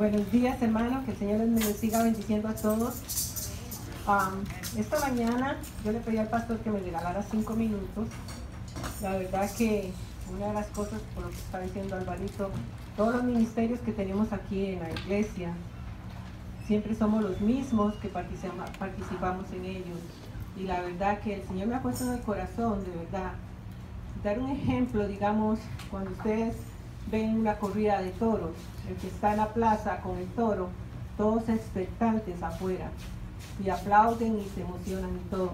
Buenos días, hermano. Que el Señor les siga bendiciendo a todos. Um, esta mañana yo le pedí al pastor que me regalara cinco minutos. La verdad que una de las cosas, por lo que está diciendo Alvarito, todos los ministerios que tenemos aquí en la iglesia, siempre somos los mismos que participamos en ellos. Y la verdad que el Señor me ha puesto en el corazón, de verdad, dar un ejemplo, digamos, cuando ustedes ven una corrida de toros, el que está en la plaza con el toro, todos expectantes afuera, y aplauden y se emocionan y todo.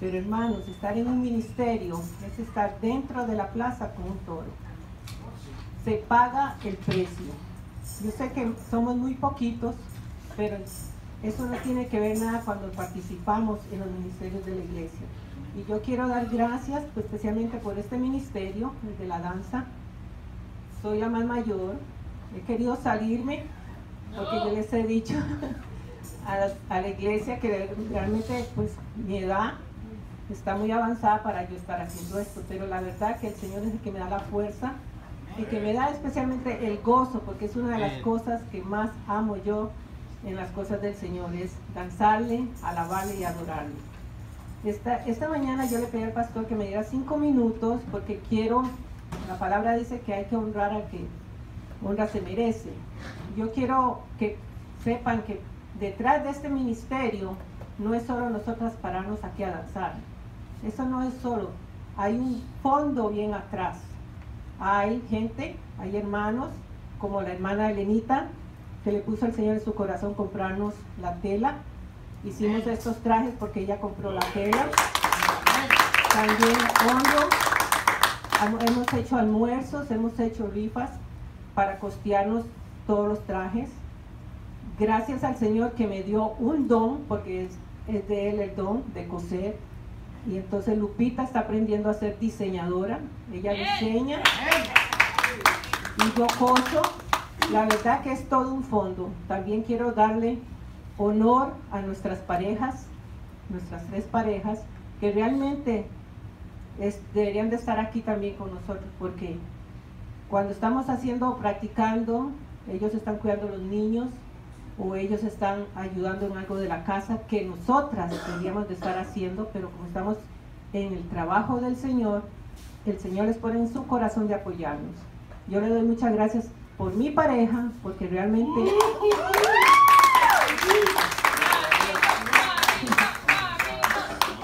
Pero hermanos, estar en un ministerio es estar dentro de la plaza con un toro. Se paga el precio. Yo sé que somos muy poquitos, pero eso no tiene que ver nada cuando participamos en los ministerios de la iglesia. Y yo quiero dar gracias pues, especialmente por este ministerio, el de la danza. Soy la más mayor, he querido salirme porque yo les he dicho a la, iglesia que realmente pues mi edad está muy avanzada para yo estar haciendo esto, pero la verdad que el Señor es el que me da la fuerza y que me da especialmente el gozo, porque es una de las cosas que más amo yo en las cosas del Señor, es danzarle, alabarle y adorarle. Esta, esta mañana yo le pedí al pastor que me diera cinco minutos porque quiero, la palabra dice que hay que honrar a que honra se merece. Yo quiero que sepan que detrás de este ministerio no es solo nosotras pararnos aquí a danzar. Eso no es solo. Hay un fondo bien atrás. Hay gente, hay hermanos, como la hermana Elenita, que le puso al Señor en su corazón comprarnos la tela. Hicimos estos trajes porque ella compró la tela. También hemos hecho almuerzos, hemos hecho rifas para costearnos todos los trajes. Gracias al Señor que me dio un don, porque es, es de Él el don de coser. Y entonces Lupita está aprendiendo a ser diseñadora. Ella diseña. Y yo coso. La verdad que es todo un fondo. También quiero darle honor a nuestras parejas, nuestras tres parejas, que realmente deberían de estar aquí también con nosotros, porque cuando estamos haciendo, practicando, ellos están cuidando a los niños o ellos están ayudando en algo de la casa que nosotras deberíamos de estar haciendo, pero como estamos en el trabajo del Señor, el Señor les pone en su corazón de apoyarnos. Yo le doy muchas gracias por mi pareja, porque realmente...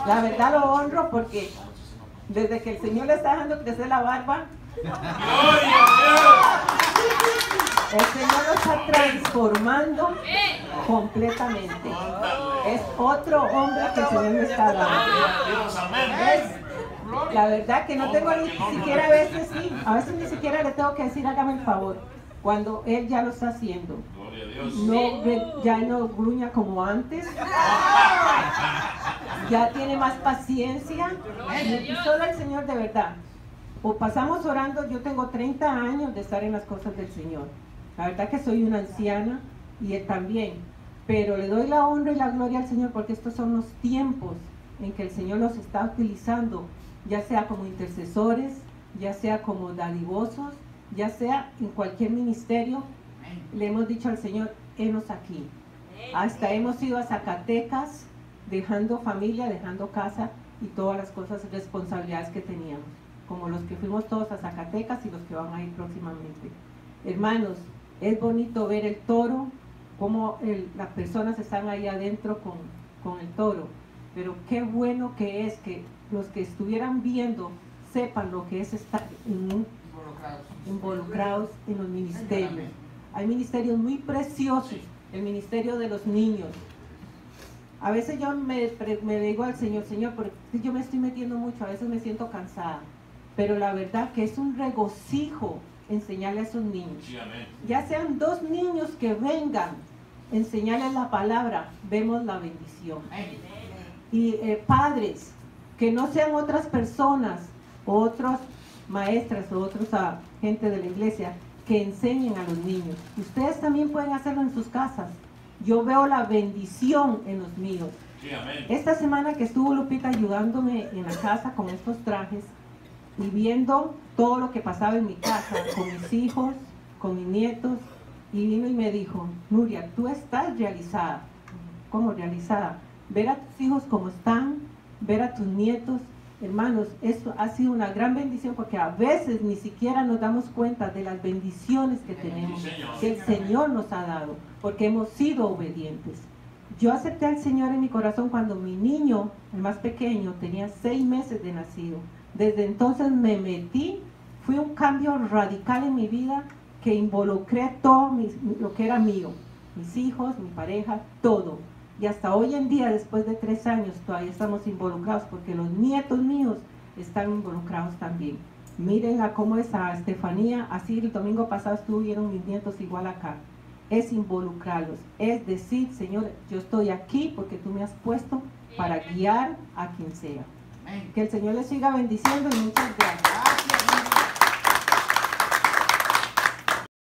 La verdad lo honro porque desde que el Señor le está dejando crecer la barba, el Señor lo está transformando completamente. Es otro hombre que el Señor me está dando. la verdad que no tengo ni siquiera a veces, sí, a veces ni siquiera le tengo que decir hágame el favor, cuando Él ya lo está haciendo. No, ya no gruña como antes. Ya tiene más paciencia. Y solo el Señor de verdad o pasamos orando, yo tengo 30 años de estar en las cosas del Señor. La verdad que soy una anciana y él también, pero le doy la honra y la gloria al Señor porque estos son los tiempos en que el Señor los está utilizando, ya sea como intercesores, ya sea como dadivosos, ya sea en cualquier ministerio. Le hemos dicho al Señor, hemos aquí. Hasta hemos ido a Zacatecas, dejando familia, dejando casa y todas las cosas, responsabilidades que teníamos como los que fuimos todos a Zacatecas y los que van a ir próximamente. Hermanos, es bonito ver el toro, cómo las personas están ahí adentro con, con el toro, pero qué bueno que es que los que estuvieran viendo sepan lo que es estar involucrados. en los ministerios. Hay ministerios muy preciosos, el ministerio de los niños. A veces yo me, me digo al Señor, Señor, porque yo me estoy metiendo mucho, a veces me siento cansada pero la verdad que es un regocijo enseñarle a esos niños. ya sean dos niños que vengan, enseñarles la palabra, vemos la bendición. Y eh, padres, que no sean otras personas, otros maestras o otros ah, gente de la iglesia, que enseñen a los niños. Ustedes también pueden hacerlo en sus casas. Yo veo la bendición en los míos. Esta semana que estuvo Lupita ayudándome en la casa con estos trajes, y viendo todo lo que pasaba en mi casa, con mis hijos, con mis nietos, y vino y me dijo, Nuria, tú estás realizada. ¿Cómo realizada? Ver a tus hijos como están, ver a tus nietos. Hermanos, esto ha sido una gran bendición porque a veces ni siquiera nos damos cuenta de las bendiciones que tenemos, que el Señor nos ha dado, porque hemos sido obedientes. Yo acepté al Señor en mi corazón cuando mi niño, el más pequeño, tenía seis meses de nacido. Desde entonces me metí, fue un cambio radical en mi vida que involucré todo lo que era mío, mis hijos, mi pareja, todo. Y hasta hoy en día, después de tres años, todavía estamos involucrados porque los nietos míos están involucrados también. Mírenla cómo es a Estefanía, así el domingo pasado estuvieron mis nietos igual acá. Es involucrarlos, es decir, Señor, yo estoy aquí porque tú me has puesto para guiar a quien sea. Que el Señor les siga bendiciendo y muchas gracias.